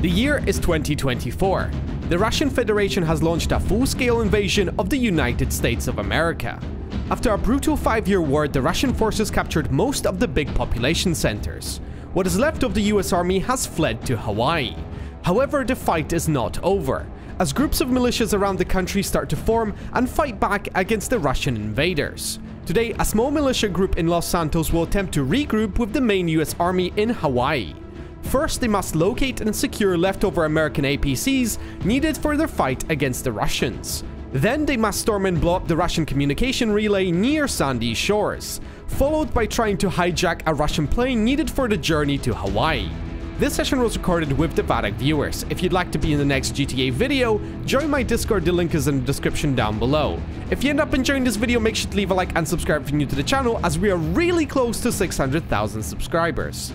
The year is 2024. The Russian Federation has launched a full-scale invasion of the United States of America. After a brutal five-year war, the Russian forces captured most of the big population centers. What is left of the US Army has fled to Hawaii. However, the fight is not over, as groups of militias around the country start to form and fight back against the Russian invaders. Today, a small militia group in Los Santos will attempt to regroup with the main US Army in Hawaii. First, they must locate and secure leftover American APCs needed for their fight against the Russians. Then they must storm and blow up the Russian communication relay near Sandy Shores, followed by trying to hijack a Russian plane needed for the journey to Hawaii. This session was recorded with the Vadact viewers. If you'd like to be in the next GTA video, join my Discord, the link is in the description down below. If you end up enjoying this video, make sure to leave a like and subscribe if you're new to the channel, as we are really close to 600,000 subscribers.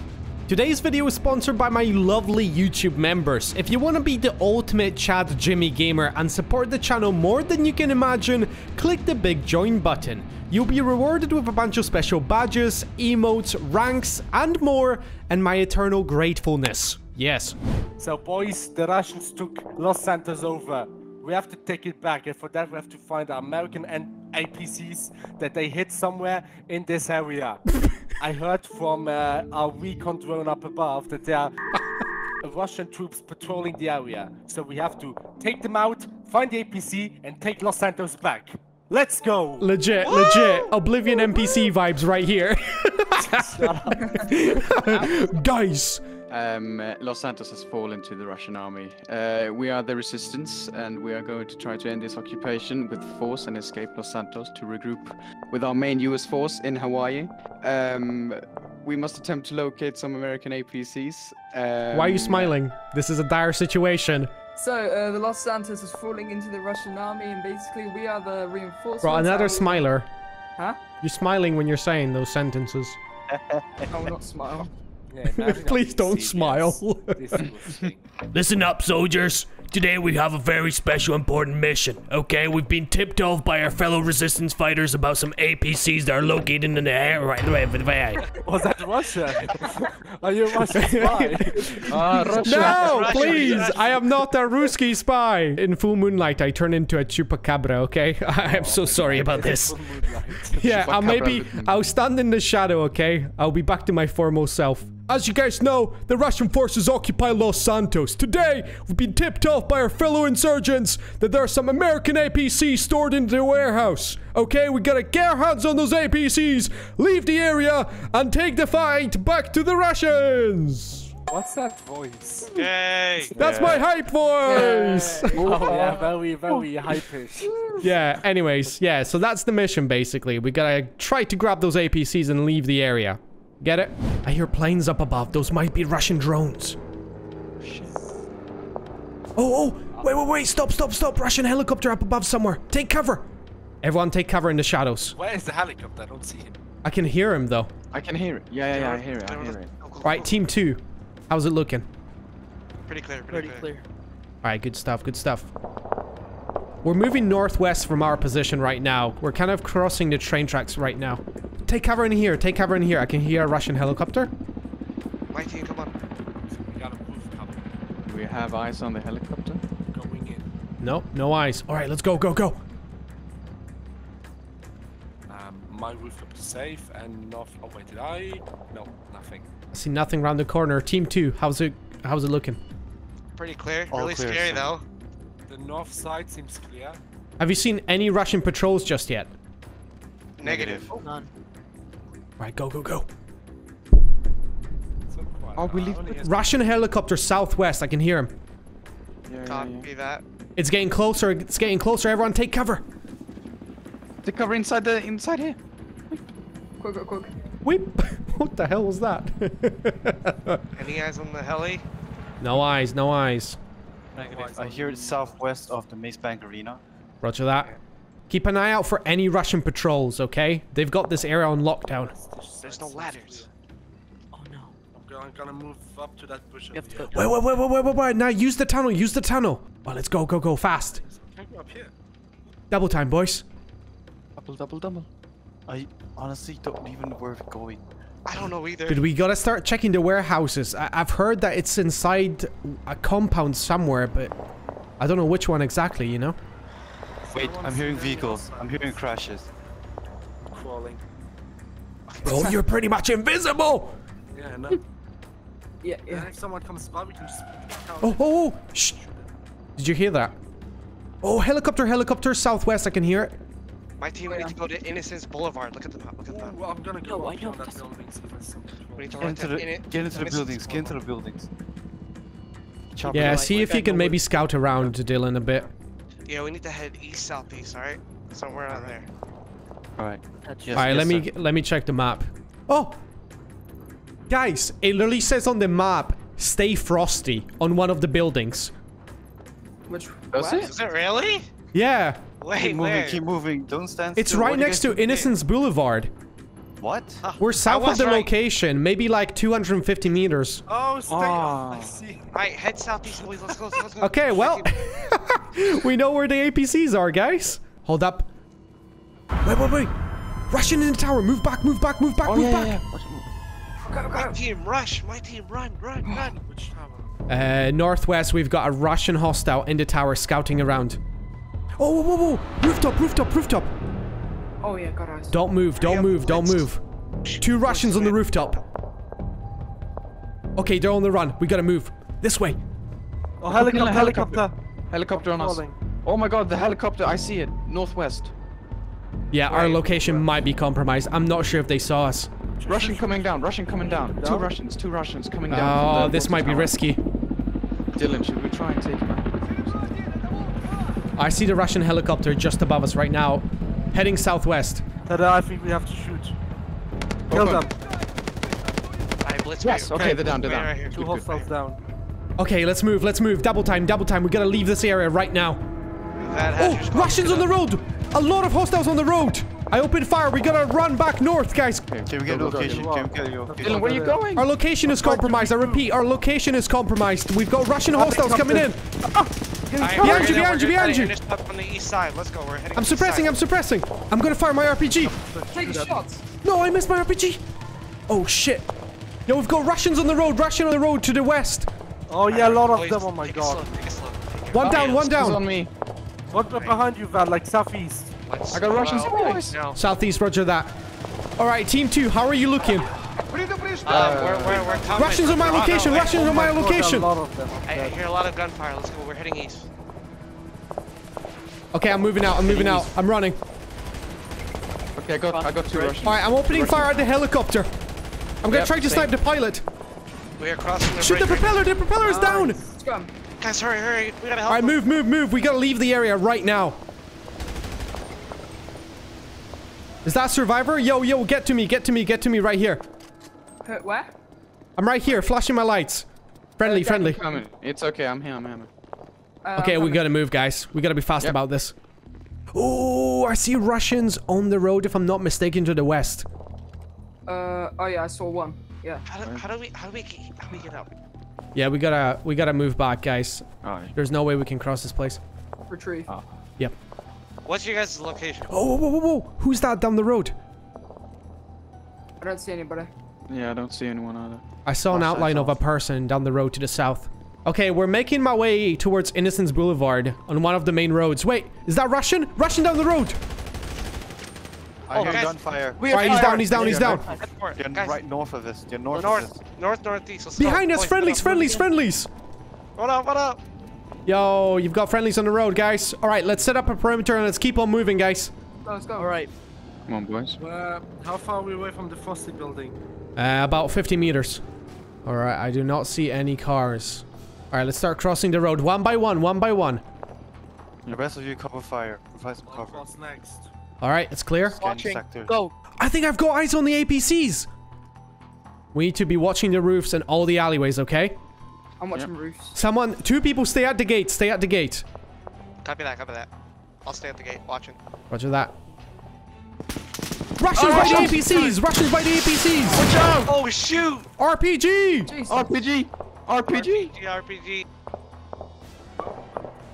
Today's video is sponsored by my lovely YouTube members. If you want to be the ultimate Chad Jimmy gamer and support the channel more than you can imagine, click the big join button. You'll be rewarded with a bunch of special badges, emotes, ranks, and more, and my eternal gratefulness. Yes. So boys, the Russians took Los Santos over. We have to take it back, and for that we have to find the American and APCs that they hid somewhere in this area. I heard from uh, our recon drone up above that there are Russian troops patrolling the area. So we have to take them out, find the APC, and take Los Santos back. Let's go! Legit, legit. Oblivion NPC vibes right here. Guys, Um, Los Santos has fallen to the Russian army. Uh, we are the resistance, and we are going to try to end this occupation with force and escape Los Santos to regroup with our main U.S. force in Hawaii. Um, we must attempt to locate some American APCs. Um, why are you smiling? This is a dire situation. So, uh, the Los Santos is falling into the Russian army, and basically we are the reinforcements. Bro, another we- smiler. Huh? You're smiling when you're saying those sentences. Oh, not smile. Yeah, Please don't APCs. smile. This was thing. Listen up, soldiers. Today we have a very special important mission, okay? We've been tipped off by our fellow resistance fighters about some APCs that are located in the air right away. Was that Russia? Are you a Russian spy? Ah, no, please! I am not a Ruski spy. In full moonlight, I turn into a chupacabra. Okay, I am so oh, sorry about this. Yeah, I'll maybe I'll stand in the shadow. Okay, I'll be back to my foremost self. As you guys know, the Russian forces occupy Los Santos. Today, we've been tipped off by our fellow insurgents that there are some American APCs stored in the warehouse. Okay, we gotta get our hands on those APCs, leave the area, and take the fight back to the Russians. What's that voice? Yay! That's my hype voice. Oh yeah, very, very hypish. yeah, anyways, yeah, so that's the mission basically. We gotta try to grab those APCs and leave the area. Get it? I hear planes up above. Those might be Russian drones. Oh, oh, wait, wait, wait, stop, stop, stop. Russian helicopter up above somewhere. Take cover. Everyone take cover in the shadows. Where is the helicopter? I don't see him. I can hear him though. I can hear it. Yeah, yeah, yeah, I hear it. I hear it. Right, team two. How's it looking? Pretty clear, Pretty pretty, clear. clear. All right, good stuff, good stuff. We're moving northwest from our position right now. We're kind of crossing the train tracks right now. Take cover in here, take cover in here. I can hear a Russian helicopter. Mikey, come on. We got a roof coming, Do we have eyes on the helicopter? going in. No, no eyes. All right, let's go, go, go. Um, my roof is safe and north. Oh wait, did I? No, nothing. I see nothing around the corner. Team two, how's it, how's it looking? Pretty clear. All really clear, scary sir. though. The north side seems clear. Have you seen any Russian patrols just yet? Negative. None. All right, go, go, go. So quiet. Oh, we leave only with- has- Russian helicopter southwest. I can hear him. Yeah, yeah, Copy yeah. that. It's getting closer. It's getting closer. Everyone take cover. The cover inside the inside here. Quick, quick, quick. Weep. what the hell was that? Any eyes on the heli? no eyes, no eyes. Negative. I hear it southwest of the Maze Bank Arena. Roger that. Keep an eye out for any Russian patrols, okay? They've got this area on lockdown. There's no ladders. Oh no. I'm gonna, move up to that bush. To over go here. Wait, wait, wait, wait, wait, wait, wait. Now use the tunnel, use the tunnel. Oh, let's go, go, go, fast. Can I go up here? Double time, boys. Double, double, double. I honestly don't even know where we're going. I don't know either. Dude, we gotta start checking the warehouses. I I've heard that it's inside a compound somewhere, but I don't know which one exactly, you know? Wait, I'm hearing vehicles. I'm hearing crashes. Crawling. Oh, you're pretty much invisible! Yeah, no. Yeah, Yeah, yeah. if someone comes by, we can just. Oh, oh, oh, shh. Did you hear that? Oh, helicopter, helicopter, southwest, I can hear it. My team Wait, needs to go to Innocence Boulevard. Look at the map. Look at that. Well, I'm gonna go No, I up know, that that's- building. See if. We need to Get into to the, Inno- get into the buildings. Get into the buildings. Chopper. Yeah, like- see if you can maybe scout around Dylan a bit. Yeah, we need to head east southeast. All right, somewhere out there. All right. Yes, Alright, yes, let me let me check the map. Oh! Guys, it literally says on the map, stay frosty on one of the buildings. Which? Does it? Is it really? Yeah, Wait, Keep moving. where? Keep moving. Don't stand it's still. right What next to do? Innocence Boulevard. What? We're south of the right. location, maybe like 250 meters. Oh, stay. Ah. I see. All right, head southeast, boys. Let's go. Let's go. Okay, well, we know where the APCs are, guys. Hold up. Wait, wait, wait. Russian in the tower. Move back, move back, move back, Oh move yeah, back. yeah. Watch- My team rush. My team run, run, run. Which tower? Uh, northwest, we've got a Russian hostile in the tower scouting around. Oh, whoa, whoa, whoa. Rooftop, rooftop, rooftop. Oh yeah, got us. Don't move, don't Yeah, move, don't move. Two Russians on the rooftop. Okay, they're on the run. We gotta move. This way. Oh, Fucking helicopter, helicopter. Helicopter on us. Oh my god, the helicopter. I see it. Northwest. Yeah, our location might be compromised. I'm not sure if they saw us. Russian coming down. Russian coming down. Two Russians. Two Russians coming down. from Oh, the this water might be risky. Dylan, should we try and take him out? I see the Russian helicopter just above us right now, heading southwest. Tada, I think we have to shoot. Kill Open. them. Alright, blitz Yes, me. okay, they're down, they're Right, down. Two hostiles down. Okay, let's move, let's move. Double time, double time. We gotta leave this area right now. Oh. Russians on the road! A lot of hostiles on the road! I opened fire. We gotta run back north, guys. Can we get Go, a go, go, location? Can we get a location? Dylan, where are you going? Our location is compromised. I repeat, our location is compromised. We've got Russian hostiles coming in. Ah! Alright, Behind you, behind you, behind you. on the east side. Let's go. We're heading I'm suppressing. I'm suppressing. I'm gonna fire my RPG. Take a shot. No, I missed my RPG. Oh, shit. Yo, we've got Russians on the road. Russian on the road to the west. Oh yeah, a lot of Boys, them. Oh my god. slow, slow. Take it One down, one down. on me. What behind you, Val? Like southeast. Let's I got go Russians out. on Southeast, roger that. All right, team two, how are you looking? Uh, we're, we're, we're. Russians on my Oh, no, location. wait. Russians on my God, location. A of them. I, I hear a lot of gunfire. Let's go. We're heading east. Okay, I'm moving out. I'm moving out. I'm running. Okay, I got, I got two Russians. All right, I'm opening fire at the helicopter. I'm gonna Yep, try to same. snipe the pilot. We are crossing the Shoot the bridge. propeller. The propeller is down. Let's go. Guys, hurry, hurry. We gotta help All right, move, move, move. We gotta leave the area right now. Is that survivor? Yo, yo, get to me, get to me, get to me right here. Uh, Where? I'm right here, flashing my lights. Friendly, Okay. friendly. Coming. It's okay, I'm here, I'm here. Uh, Okay, we gotta move, guys. We gotta be fast Yep. about this. Oh, I see Russians on the road, if I'm not mistaken, to the west. Uh, oh yeah, I saw one. Yeah. How do, how do we how do we get, how do we get up? Yeah, we gotta we gotta move back, guys. Alright. There's no way we can cross this place. Retrieve. Ah. Yep. What's your guys' location? Oh, whoa, whoa, whoa, whoa! Who's that down the road? I don't see anybody. Yeah, I don't see anyone either. I saw an outline of a person down the road to the south. Okay, we're making my way towards Innocence Boulevard on one of the main roads. Wait, is that Russian? Russian down the road! I Oh, hear guys. gunfire. Alright, he's down, he's down, he's down. Head for it. They're Guys, right north of us. They're north, north, of us. north, northeast. Let's Behind go. us, Boys, friendlies, friendlies, friendlies! What up? What up? Yo, you've got friendlies on the road, guys. Alright, let's set up a perimeter and let's keep on moving, guys. Let's go. Alright. Come on, boys. Uh, how far are we away from the Frosty building? Uh, about 50 meters. Alright, I do not see any cars. Alright, let's start crossing the road one by one, one by one. The rest of you cover fire. Provide some cover. What's next? Alright, it's clear. Scan. Go. I think I've got eyes on the APCs! We need to be watching the roofs and all the alleyways, okay? I'm watching roofs. Someone, two people stay at the gate, stay at the gate. Copy that. Copy that. I'll stay at the gate watching. Roger that. Russians oh, by the APCs! Russians by the APCs! Watch out! Oh shoot! RPG! Jeez. RPG! RPG! RPG.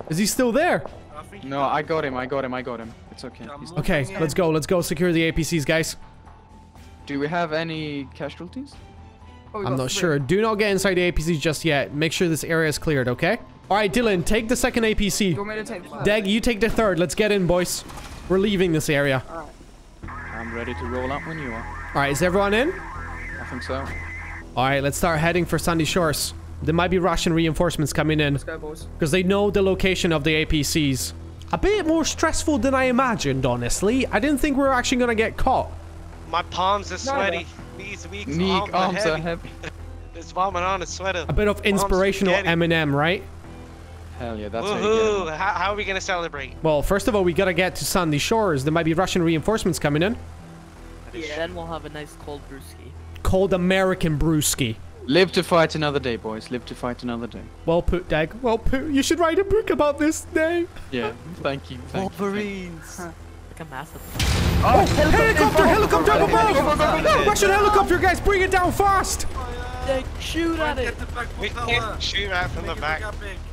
Is he still there? I No, I got him, I got him, I got him. It's okay. He's move. Okay, let's go, let's go secure the APCs, guys. Do we have any casualties? Oh, I'm not three. sure. Do not get inside the APCs just yet. Make sure this area is cleared, okay? All right, Dylan, take the second APC. You want take the? Deg, you take the third. Let's get in, boys. We're leaving this area. I'm ready to roll up when you are. All right, is everyone in? I think so. All right, let's start heading for Sandy Shores. There might be Russian reinforcements coming in Let's go, boys. because they know the location of the APCs. A bit more stressful than I imagined, honestly. I didn't think we were actually going to get caught. My palms are No, no. sweaty. These weak Neek arms, arms are are heavy. heavy. It's vomit on a sweater. A bit of inspirational spaghetti. Eminem, right? Hell yeah, that's how you get Woohoo! 'em. How, how are we gonna celebrate? Well, first of all, we got to get to Sandy Shores. There might be Russian reinforcements coming in. Yeah. Then we'll have a nice cold brewski. Cold American brewski. Live to fight another day, boys. Live to fight another day. Well put, Dag. Well put. You should write a book about this day. Yeah, thank you. Thank you. Wolverines! like a massive. Oh, helicopter! Helicopter up above! No, Russian helicopter, guys! Bring it down fast! They shoot at it! We can't shoot right from the back.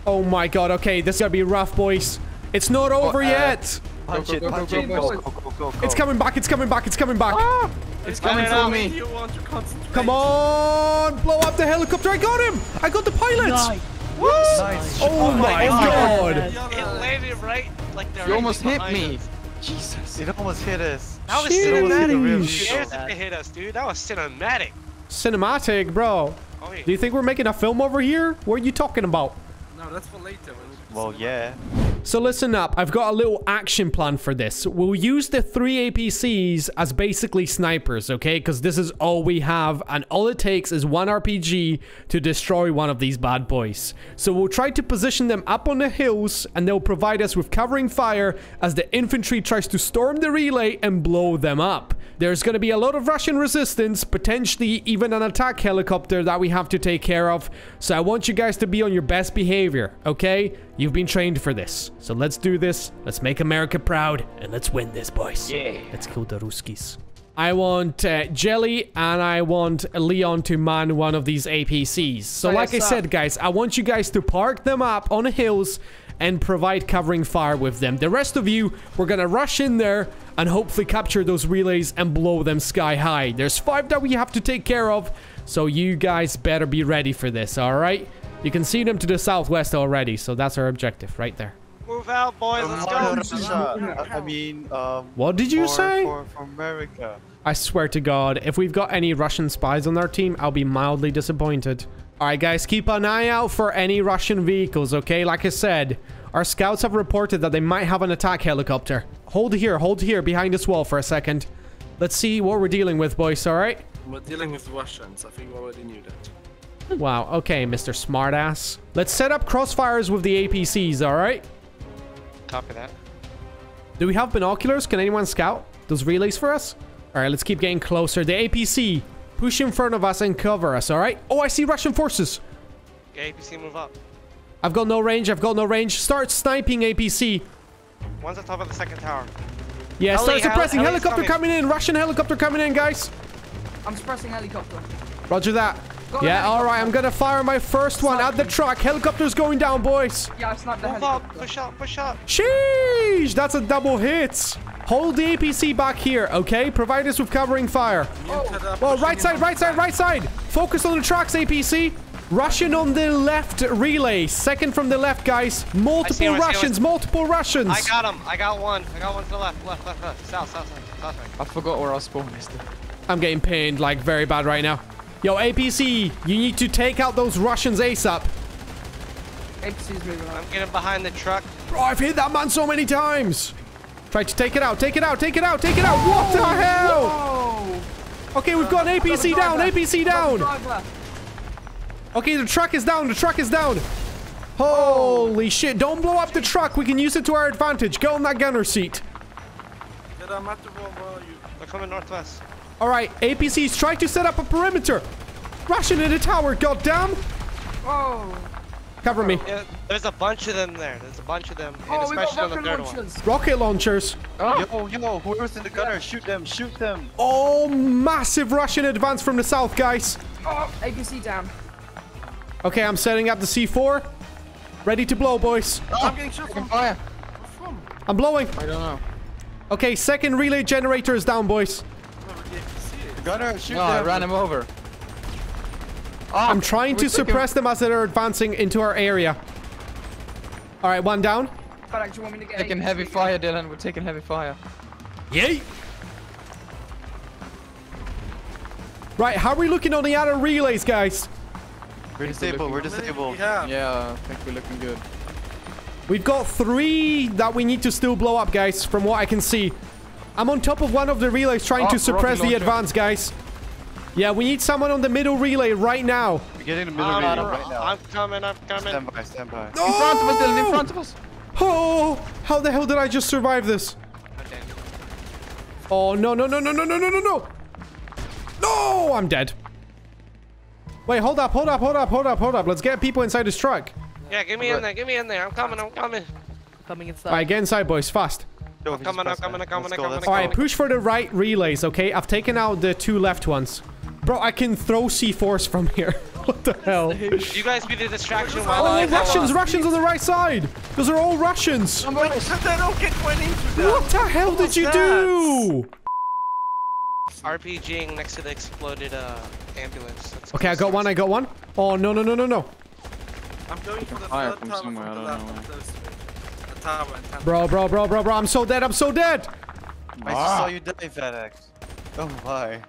Oh my god, okay, this is gonna be rough, boys. It's not over uh, yet. Punch it, punch it. go, Go, boys. go, go, go, go. It's coming back, it's coming back, it's coming back. It's coming Coming for me. You want to concentrate. Come on! Blow up the helicopter! I got him! I got the pilot! Nice. Oh my god! It landed right like You almost hit me. us. Jesus. It almost hit us. That was Sheesh. cinematic. Who Sheesh. cares it hit us, dude? That was cinematic. Cinematic, bro. Oh yeah. Do you think we're making a film over here? What are you talking about? No, that's for later. when we do Well, cinema. yeah. So listen up, I've got a little action plan for this. We'll use the three APCs as basically snipers, okay? Because this is all we have, and all it takes is one RPG to destroy one of these bad boys. So we'll try to position them up on the hills, and they'll provide us with covering fire as the infantry tries to storm the relay and blow them up. There's going to be a lot of Russian resistance, potentially even an attack helicopter that we have to take care of. So I want you guys to be on your best behavior, okay? You've been trained for this. So let's do this. Let's make America proud and let's win this, boys. Yeah. Let's kill the Ruskies. I want uh, Jelly and I want Leon to man one of these APCs. So like I said, guys, I want you guys to park them up on the hills and provide covering fire with them. The rest of you, we're gonna rush in there and hopefully capture those relays and blow them sky high. There's five that we have to take care of, so you guys better be ready for this, alright? You can see them to the southwest already, so that's our objective right there. Move out, boys. Let's go. Russia. I I mean, um. What did you for- say? For, for America. I swear to God, if we've got any Russian spies on our team, I'll be mildly disappointed. Alright guys, keep an eye out for any Russian vehicles, okay? Like I said, our scouts have reported that they might have an attack helicopter. Hold here, hold here behind this wall for a second. Let's see what we're dealing with, boys, alright? We're dealing with Russians. I think we already knew that. Wow, okay, Mr. Smartass. Let's set up crossfires with the APCs, alright? Copy that. Do we have binoculars? Can anyone scout those relays for us? Alright, let's keep getting closer. The APC, push in front of us and cover us, alright? Oh, I see Russian forces. Okay, APC, move up. I've got no range, I've got no range. Start sniping APC. One's on top of the second tower. Yeah, Heli, start suppressing. heli's Helicopter coming. coming in. Russian helicopter coming in, guys. I'm suppressing helicopter. Roger that. Got a Yeah, helicopter. alright, I'm gonna fire my first one at the truck. Helicopter's going down, boys. Yeah, I sniped the Move up. helicopter. Push up. Push up. Sheesh, that's a double hit. Hold the APC back here, okay? Provide us with covering fire. Oh. Well, right side, right side, right side. Focus on the trucks, APC. Russian on the left relay. Second from the left, guys. Multiple him, I see him, I Russians, multiple Russians. I got him. I got one. I got one to the left. Left. Left. Left. South. South. South. South. South. I forgot where our spawn mister. I'm getting pained like very bad right now. Yo, APC, you need to take out those Russians ASAP. APC's moving on. I'm getting behind the truck. Bro, I've hit that man so many times. Try to take it out, take it out, take it out, take it out. What the hell? Oh! Okay, we've got an APC down, APC down. Okay, the truck is down, the truck is down. Holy oh. shit, don't blow up the truck. We can use it to our advantage. Go on that gunner seat. Did I matter where were you? They're coming northwest. All right, APCs, try to set up a perimeter. Russian in the tower, goddamn. Oh! Cover me. Yeah, there's a bunch of them there. There's a bunch of them, and Oh, we especially on the rocket third one. launchers. Rocket launchers. Oh, Yo, yo, whoever's in the gunner, shoot them, shoot them. Oh, massive Russian advance from the south, guys. Oh, APC down. Okay, I'm setting up the C4. Ready to blow, boys. Ah. I'm getting shot from. Fire. I'm blowing. I don't know. Okay, second relay generator is down, boys. Gunner, shoot No, I ran him over. I'm ah, trying to suppress them as they're advancing into our area. All right, one down. But do you want me to get Taking heavy fire, Dylan. We're taking heavy fire. Yay! Right, how are we looking on the other relays, guys? We're disabled, we're disabled. Yeah, I think we're looking good. We've got three that we need to still blow up, guys, from what I can see. I'm on top of one of the relays trying Oh, to suppress the advance, guys. Yeah, we need someone on the middle relay right now. We're getting the middle I'm, radio right now. I'm coming, I'm coming. Stand by, stand by. In front of us, Dylan. In front of us. Oh, how the hell did I just survive this? Okay. Oh, no, no, no, no, no, no, no, no, no. No, I'm dead. Wait, hold up, hold up, hold up, hold up, hold up. Let's get people inside this truck. Yeah, get me in there, get me in there. I'm coming, I'm coming. Coming inside. All right, get inside, boys, fast. Yo, I'm coming, I'm coming, I'm coming, I'm coming, All push for the right relays, okay? I've taken out the two left ones. Bro, I can throw C4s from here. what the hell? You guys be the distraction while Oh, I Russians, Russians on the right side. Those are all Russians. They don't went into them. What the hell did you do? RPGing next to the exploded uh, ambulance. That's Okay, I got one, I got one. Oh, no, no, no, no, no. I'm going for the Fire third from somewhere, from the I don't left. know close to me. The tower and ten. Bro, bro, bro, bro, bro. I'm so dead, I'm so dead. I just saw you die, FedEx. Oh my.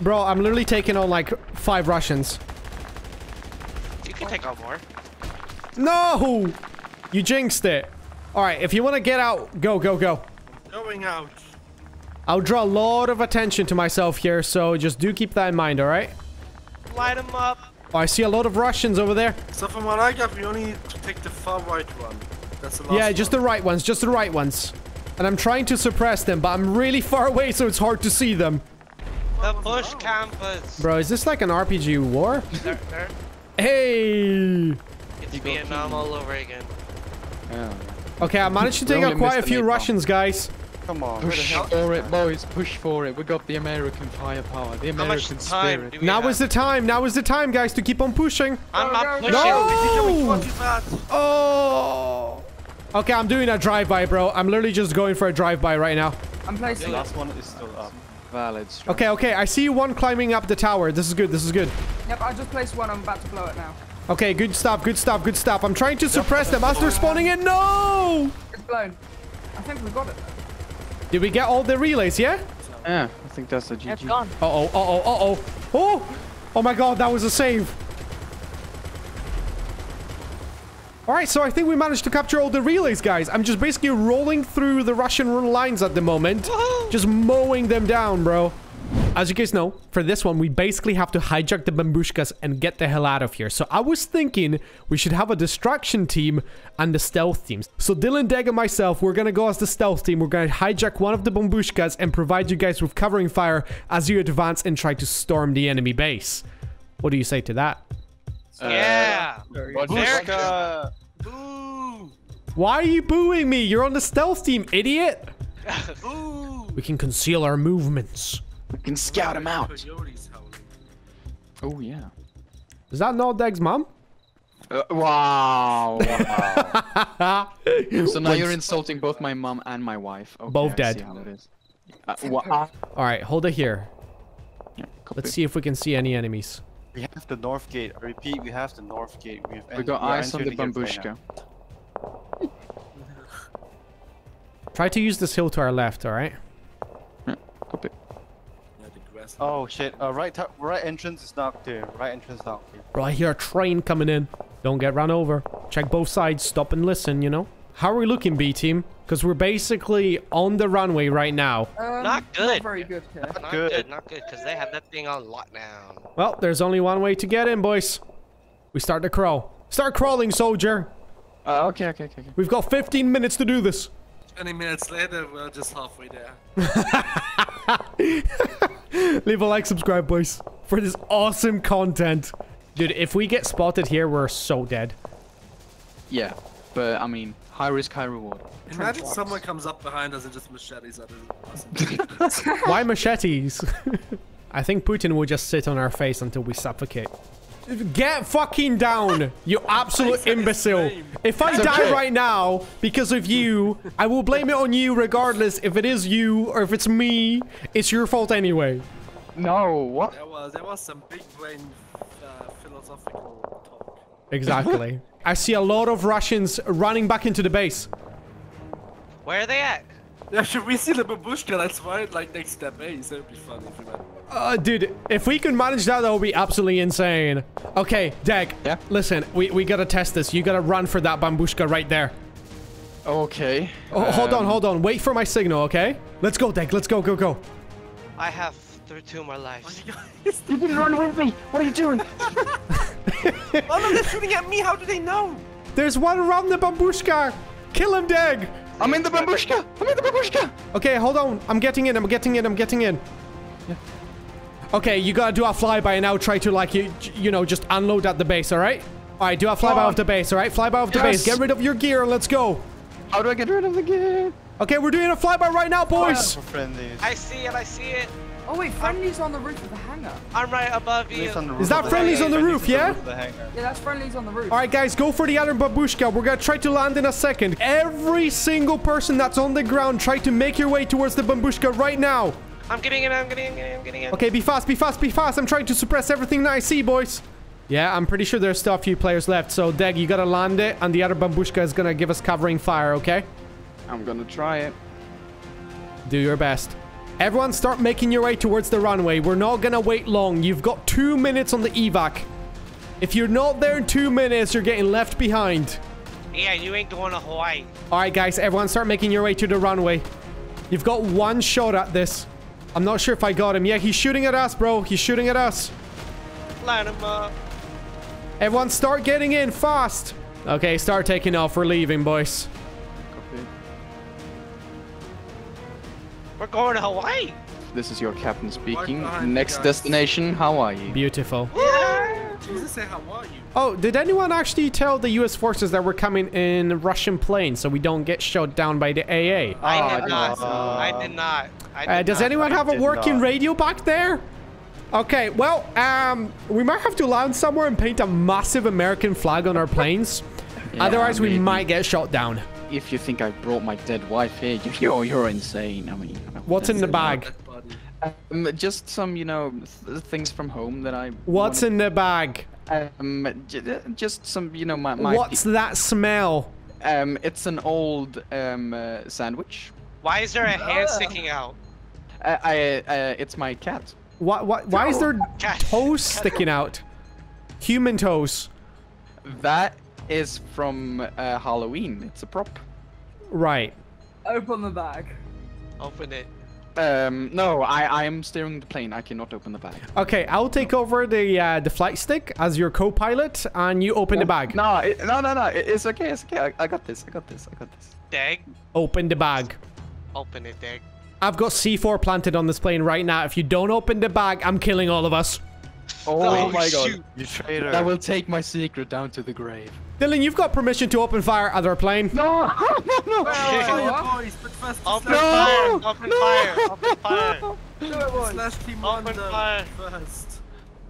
Bro, I'm literally taking on like five Russians. You can take out more. No! You jinxed it. All right, if you want to get out, go, go, go. Going out. I'll draw a lot of attention to myself here, so just do keep that in mind, all right? Light them up. Oh, I see a lot of Russians over there. So from what I got, we only need to take the far right one. That's the last Yeah, just the right ones, just the right ones. And I'm trying to suppress them, but I'm really far away, so it's hard to see them. The bush campus. Bro, is this like an RPG war? There, there. Hey! It's Vietnam all over again. Yeah. Okay, I managed to take out quite a few napalm. Russians, guys. Come on. Where the Push hell? for it, boys. Push for it. We got the American firepower, the American spirit. Now have? is the time, now is the time, guys, to keep on pushing. I'm not Go, pushing. No! Not too bad. Oh! Okay, I'm doing a drive-by, bro. I'm literally just going for a drive-by right now. I'm The last one is still up. Valid. strat. Okay, okay, I see one climbing up the tower. This is good, this is good. Yep, I just placed one. I'm about to blow it now. Okay, good stuff, good stuff, good stuff. I'm trying to suppress them as they're spawning in. No! It's blown. I think we got it. Did we get all the relays, yeah? Yeah, I think that's the Yeah, it's GG. gone. Uh-oh, uh-oh, uh-oh. Oh! Oh my god, that was a save. Alright, so I think we managed to capture all the relays, guys. I'm just basically rolling through the Russian run lines at the moment. Just mowing them down, bro. As you guys know, for this one, we basically have to hijack the Bombushkas and get the hell out of here. So I was thinking we should have a distraction team and the stealth teams. So Dylan, Deg, and myself, we're gonna go as the stealth team. We're gonna hijack one of the Bombushkas and provide you guys with covering fire as you advance and try to storm the enemy base. What do you say to that? Yeah. What- Bushka! Boo! Why are you booing me? You're on the stealth team, idiot! Boo! We can conceal our movements. We can scout him out. Oh yeah. Is that not Deg's mom? Uh, wow. wow. so now you're insulting both my mom and my wife. Okay, Both I dead. See how. Uh, wha- Alright, hold it here. yeah. Let's see if we can see any enemies. We have the north gate. I repeat, we have the north gate. We, have We got we eyes on the entering right Bombushka. Try to use this hill to our left, alright? Copy. Yeah, the. Oh shit! Uh, right, right entrance is not clear. Right entrance not clear. Bro, I hear a train coming in. Don't get run over. Check both sides, stop and listen, you know? How are we looking, B team? Because we're basically on the runway right now. Um, Not good. Not very good here. Not Good. good. not good, because they have that thing on lockdown. Well, there's only one way to get in, boys. We start to crawl. Start crawling, soldier. Uh, okay, okay, okay, okay. We've got 15 minutes to do this. 20 minutes later, we're just halfway there. Leave a like, subscribe, boys, for this awesome content. Dude, if we get spotted here, we're so dead. Yeah, but I mean, high risk, high reward. Imagine someone comes up behind us and just machetes at us. Why machetes? I think Putin will just sit on our face until we suffocate. Get fucking down, you absolute imbecile. If I die right now because of you, I will blame it on you regardless if it is you or if it's me. It's your fault anyway. No, what? There was there was some big brain uh, philosophical talk. Exactly. I see a lot of Russians running back into the base. Where are they at? Yeah, should we see the babushka that's why, like next to that base? That would be funny if we went. Uh, dude, if we can manage that, that would be absolutely insane. Okay, Deg. Yeah? Listen, we, we gotta test this. You gotta run for that Bombushka right there. Okay. Oh, hold on, um, hold on. Wait for my signal, okay? Let's go, Deg. Let's go, go, go. I have th- two more lives. You didn't run with me. What are you doing? Oh no, they're shooting at me. How do they know? There's one around the Bombushka. Kill him, Deg. I'm in the Bombushka. I'm in the Bombushka. Okay, hold on. I'm getting in. I'm getting in. I'm getting in. Okay, you gotta do a flyby and now try to like you you know just unload at the base, all right? All right, do a flyby Oh. off the base, all right? Flyby off the base. Get rid of your gear and let's go. How do I get rid of the gear? Okay, we're doing a flyby right now, boys. For friendlies. I see it, I see it. Oh wait, friendly's on the roof of the hangar. I'm right above you. On the Is that of the friendlies hangar. on the roof, yeah? the. Yeah, that's friendly's on the roof. All right, guys, go for the other babushka. We're gonna try to land in a second. Every single person that's on the ground, try to make your way towards the Bombushka right now. I'm getting in, I'm getting in, I'm getting in. Okay, be fast, be fast, be fast. I'm trying to suppress everything that I see, boys. Yeah, I'm pretty sure there's still a few players left. So, Deg, you gotta land it, and the other Bombushka is gonna give us covering fire, okay? I'm gonna try it. Do your best. Everyone start making your way towards the runway. We're not gonna wait long. You've got two minutes on the evac. If you're not there in two minutes, you're getting left behind. Yeah, you ain't going to Hawaii. All right, guys, everyone start making your way to the runway. You've got one shot at this. I'm not sure if I got him. Yeah, he's shooting at us, bro. He's shooting at us. Line them up. Everyone start getting in fast. Okay, start taking off. We're leaving, boys. We're going to Hawaii. This is your captain speaking. behind you Next guys. destination, Hawaii. Beautiful. Jesus, say how are you? Oh, did anyone actually tell the U.S. forces that we're coming in Russian planes so we don't get shot down by the AA? I Oh, did not. no. I did not. I did Uh, does not. anyone have a working not. radio back there? Okay, well, um, we might have to land somewhere and paint a massive American flag on our planes. Yeah, Otherwise, we maybe. might get shot down. If you think I brought my dead wife here, you- you're you're insane. I mean, What's in the bag? um, just some you know th- things from home that I. What's in the bag? Um, j- just some you know my my. What's that smell? Um, it's an old um uh, sandwich. Why is there a hand sticking out? Uh, I uh, it's my cat. What? What? Why is there Cat. toes sticking out? Human toes. That is from uh, Halloween. It's a prop. Right. Open the bag. Open it. Um, no, I I am steering the plane. I cannot open the bag. Okay, I'll take over the uh, the flight stick as your co-pilot, and you open the bag. No, it, no, no, no. It, it's okay. It's okay. I, I got this. I got this. I got this. Dag. Open the bag. Open it, Dag. I've got C4 planted on this plane right now. If you don't open the bag, I'm killing all of us. Oh, Oh, my god. You traitor. That will take my secret down to the grave. Dylan, you've got permission to open fire at our plane. No, no, no. What? yeah, boys, but first to Open slash, fire! No! Open fire! Open fire! Do it, boys. slash team Open fire. first.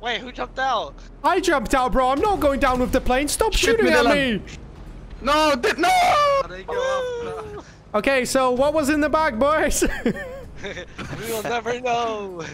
Wait, who jumped out? I jumped out, bro. I'm not going down with the plane. Stop Shoot shooting me, at me. No, di- no! There you go. Okay, so what was in the bag, boys? we will never know.